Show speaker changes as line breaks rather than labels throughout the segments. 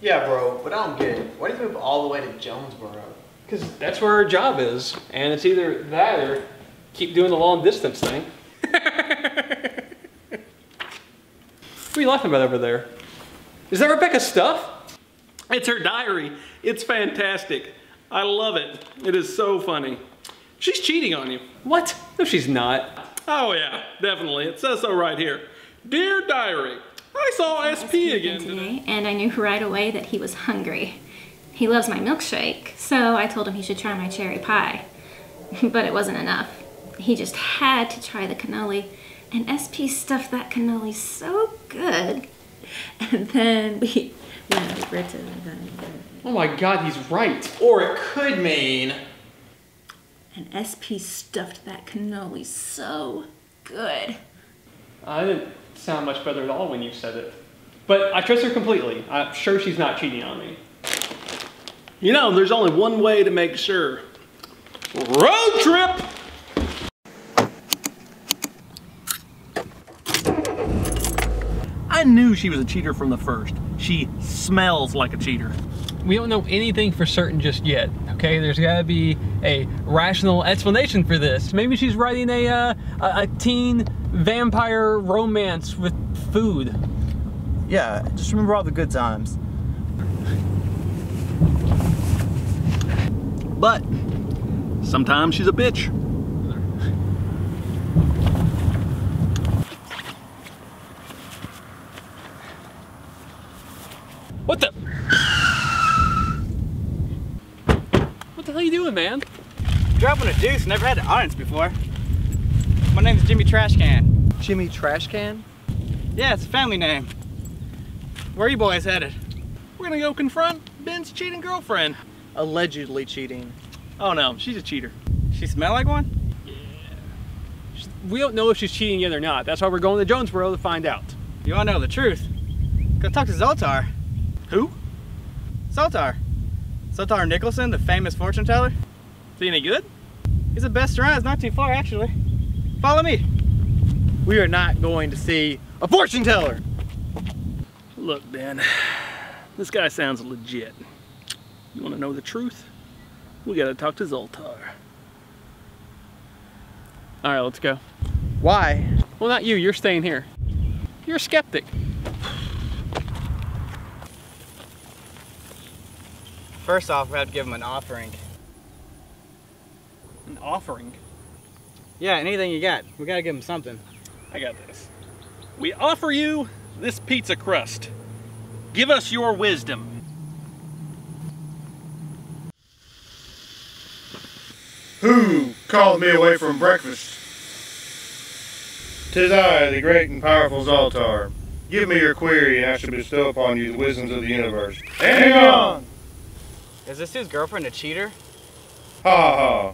Yeah, bro, but I don't get it. Why do you move all the way to Jonesboro?
Because that's where our job is. And it's either that or keep doing the long distance thing. what are you laughing about over there? Is that Rebecca's stuff?
It's her diary. It's fantastic. I love it. It is so funny. She's cheating on you.
What? No, she's not.
Oh yeah, definitely. It says so right here. Dear diary, I saw SP again today.
and I knew right away that he was hungry. He loves my milkshake, so I told him he should try my cherry pie. but it wasn't enough. He just had to try the cannoli, and SP stuffed that cannoli so good. And then we went over to the...
Oh my god, he's right.
Or it could mean.
And SP stuffed that cannoli so good.
I didn't sound much better at all when you said it. But I trust her completely. I'm sure she's not cheating on me.
You know, there's only one way to make sure. Road trip! I knew she was a cheater from the first. She smells like a cheater.
We don't know anything for certain just yet, okay? There's gotta be a rational explanation for this. Maybe she's writing a, uh, a, a teen vampire romance with food.
Yeah, just remember all the good times.
But sometimes she's a bitch.
What the? What the hell are you doing, man?
Dropping a deuce, never had an audience before. My name's Jimmy Trashcan.
Jimmy Trash Can?
Yeah, it's a family name. Where are you boys headed?
We're gonna go confront Ben's cheating girlfriend.
Allegedly cheating.
Oh no, she's a cheater.
She smell like one? Yeah.
We don't know if she's cheating yet or not. That's why we're going to Jonesboro to find out.
You wanna know the truth? Go talk to Zoltar.
Who?
Zoltar. Zoltar Nicholson, the famous fortune teller.
Is he any good?
He's the best around, it's not too far actually. Follow me.
We are not going to see a fortune teller.
Look, Ben, this guy sounds legit. You wanna know the truth? We gotta talk to Zoltar.
All right, let's go.
Why?
Well, not you. You're staying here. You're a skeptic.
First off, we have to give him an offering.
An offering.
Yeah, anything you got. We gotta give him something.
I got this. We offer you this pizza crust. Give us your wisdom.
Who called me away from breakfast? Tis I, the great and powerful Zoltar. Give me your query, and I shall bestow upon you the wisdoms of the universe. Hang on!
Is this his girlfriend a cheater?
Ha ha ha.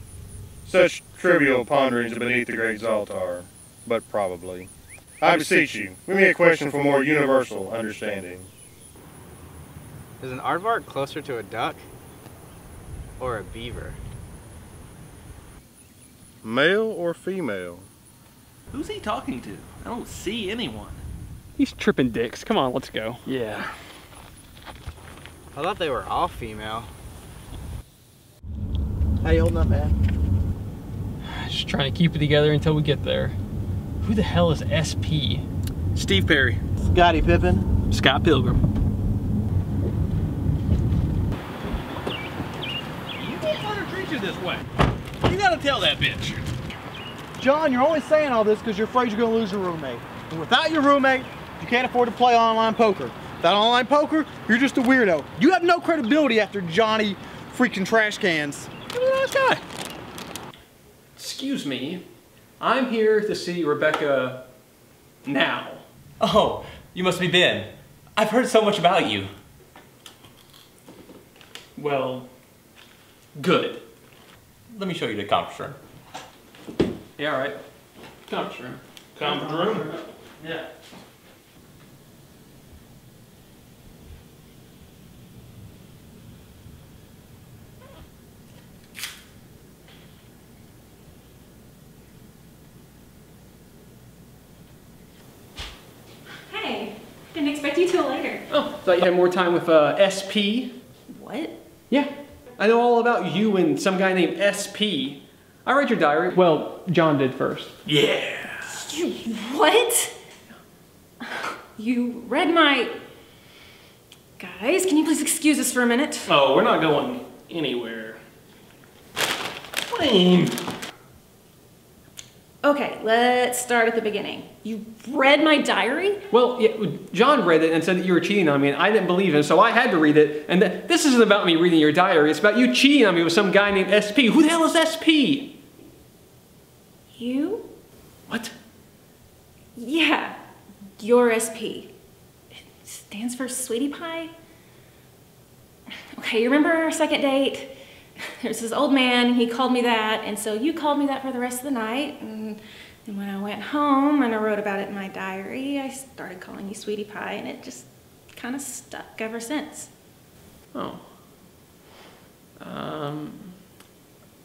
Such trivial ponderings are beneath the great Zoltar. But probably. I beseech you, give me a question for more universal understanding.
Is an aardvark closer to a duck? Or a beaver?
Male or female?
Who's he talking to? I don't see anyone.
He's tripping dicks. Come on, let's go.
Yeah.
I thought they were all female.
How you holding up, man?
Just trying to keep it together until we get there. Who the hell is SP?
Steve Perry.
Scottie Pippen.
Scott Pilgrim. You won't let her treat you this way. You gotta tell that bitch.
John, you're only saying all this because you're afraid you're going to lose your roommate. And without your roommate, you can't afford to play online poker. Without online poker, you're just a weirdo. You have no credibility after Johnny freaking trash cans.
You're a nice guy. Excuse me. I'm here to see Rebecca now.
Oh, you must be Ben. I've heard so much about you.
Well, good.
Let me show you the conference room.
Yeah, all right. Conference room.
Conference room.
Yeah.
You till later.
Oh, thought you had more time with uh, SP.
What?
Yeah, I know all about you and some guy named SP. I read your diary. Well, John did first.
Yeah.
You what? You read my. Guys, can you please excuse us for a minute?
Oh, we're not going anywhere. Wayne.
Okay, let's start at the beginning. You read my diary?
Well, yeah, John read it and said that you were cheating on me, and I didn't believe him, so I had to read it. And th- this isn't about me reading your diary, it's about you cheating on me with some guy named SP. Who the hell is SP?
You?
What?
Yeah, your SP. It stands for Sweetie Pie? Okay, you remember our second date? There's this old man, he called me that, and so you called me that for the rest of the night. And then when I went home and I wrote about it in my diary, I started calling you Sweetie Pie, and it just kind of stuck ever since.
Oh. Um,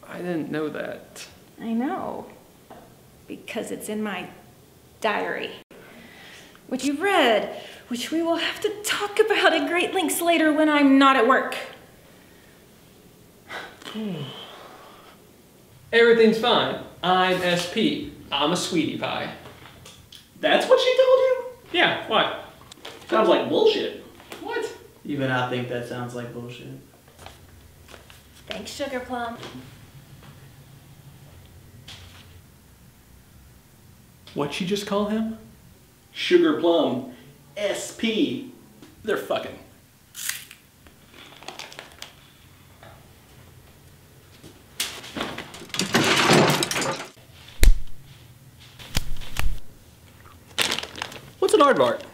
I didn't know that.
I know, because it's in my diary, which you've read, which we will have to talk about at great lengths later when I'm not at work. Hmm.
Everything's fine. I'm SP. I'm a sweetie pie.
That's what she told you?
Yeah, what?
Sounds like bullshit.
What?
Even I think that sounds like bullshit.
Thanks, Sugar Plum.
What'd she just call him?
Sugar Plum. SP. They're fucking.
An aardvark?